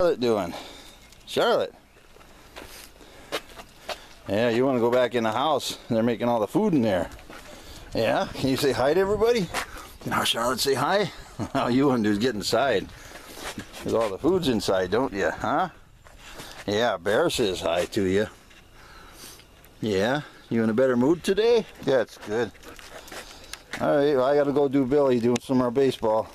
Charlotte doing? Charlotte. Yeah, you want to go back in the house. They're making all the food in there. Yeah, can you say hi to everybody? Can our Charlotte, say hi. All oh, you want to do is get inside. Because all the food's inside, don't you? Huh? Yeah, Bear says hi to you. Yeah, you in a better mood today? That's good. All right, well, I got to go do Billy doing some more baseball.